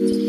Mm-hmm.